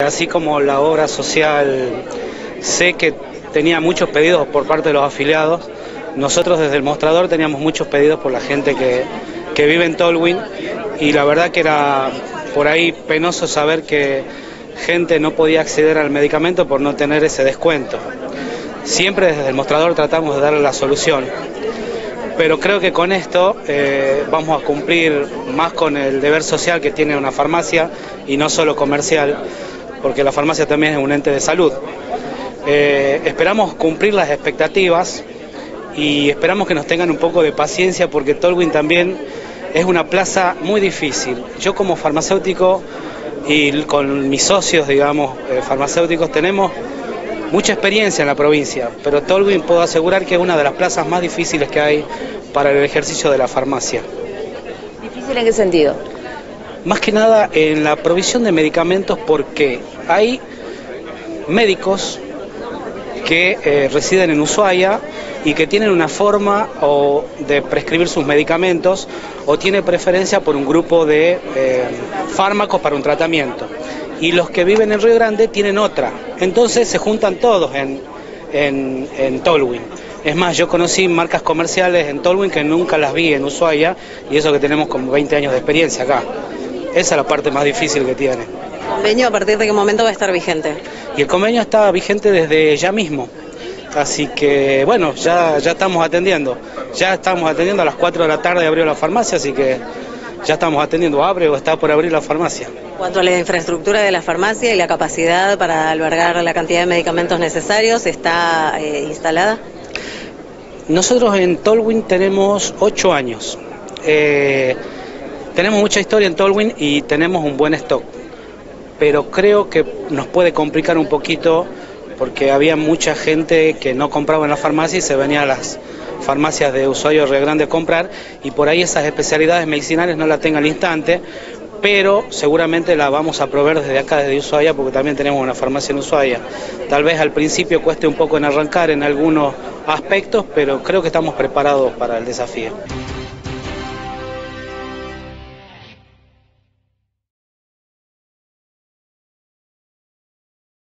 Así como la obra social sé que tenía muchos pedidos por parte de los afiliados, nosotros desde el mostrador teníamos muchos pedidos por la gente que, que vive en Tolwyn y la verdad que era por ahí penoso saber que gente no podía acceder al medicamento por no tener ese descuento. Siempre desde el mostrador tratamos de darle la solución, pero creo que con esto eh, vamos a cumplir más con el deber social que tiene una farmacia y no solo comercial porque la farmacia también es un ente de salud. Eh, esperamos cumplir las expectativas y esperamos que nos tengan un poco de paciencia porque Tolwyn también es una plaza muy difícil. Yo como farmacéutico y con mis socios, digamos, eh, farmacéuticos, tenemos mucha experiencia en la provincia, pero Tolwyn puedo asegurar que es una de las plazas más difíciles que hay para el ejercicio de la farmacia. ¿Difícil en qué sentido? Más que nada en la provisión de medicamentos porque hay médicos que eh, residen en Ushuaia y que tienen una forma o de prescribir sus medicamentos o tiene preferencia por un grupo de eh, fármacos para un tratamiento. Y los que viven en Río Grande tienen otra. Entonces se juntan todos en, en, en. Es más, yo conocí marcas comerciales en Tolwyn que nunca las vi en Ushuaia y eso que tenemos como 20 años de experiencia acá. Esa es la parte más difícil que tiene. ¿El convenio a partir de qué momento va a estar vigente? Y el convenio está vigente desde ya mismo. Así que bueno, ya, ya estamos atendiendo. Ya estamos atendiendo a las 4 de la tarde abrió la farmacia, así que ya estamos atendiendo. Abre o está por abrir la farmacia. Cuanto a la infraestructura de la farmacia y la capacidad para albergar la cantidad de medicamentos necesarios, ¿está eh, instalada? Nosotros en Tolwyn tenemos 8 años. Eh, tenemos mucha historia en Tolwyn y tenemos un buen stock, pero creo que nos puede complicar un poquito porque había mucha gente que no compraba en la farmacia y se venía a las farmacias de usuarios Río Grande a comprar y por ahí esas especialidades medicinales no la tengan al instante, pero seguramente la vamos a proveer desde acá, desde Ushuaia, porque también tenemos una farmacia en Ushuaia. Tal vez al principio cueste un poco en arrancar en algunos aspectos, pero creo que estamos preparados para el desafío.